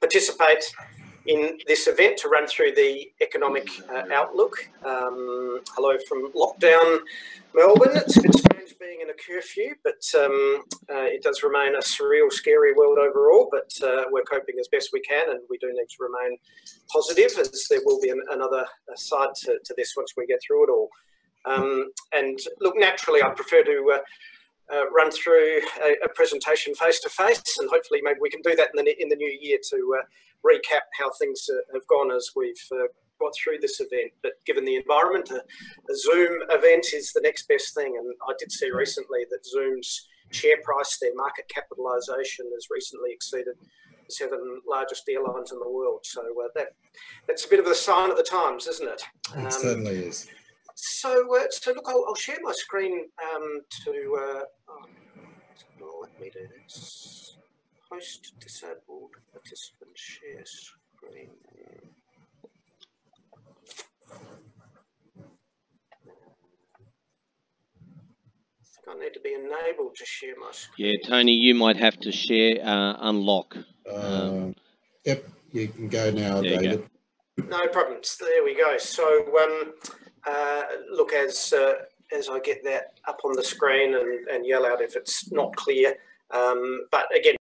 participate in this event to run through the economic uh, outlook. Um, hello from lockdown Melbourne. It's a bit strange being in a curfew, but um, uh, it does remain a surreal, scary world overall. But uh, we're coping as best we can, and we do need to remain positive, as there will be an, another side to, to, this once we get through it all. Um, and look, naturally, I prefer to. Uh, uh, run through a, a presentation face to face, and hopefully, maybe we can do that in the in the new year to uh, recap how things have gone as we've got through this event. But given the environment, a, a, Zoom event is the next best thing. And I did see recently that Zoom's share price, their market capitalisation, has recently exceeded the seven largest airlines in the world. So uh, that that's a bit of a sign of the times, isn't it? It um, certainly is. So, uh, so look, I'll, I'll, share my screen um, to. Do this. Host disabled participant share screen. I need to be enabled to share my screen. Yeah, Tony, you might have to share uh, unlock. Um, yep, you can go now, David. Go. No problems. There we go. So, um, uh, look, as uh, as I get that up on the screen and, and yell out if it's not clear. Um, but again,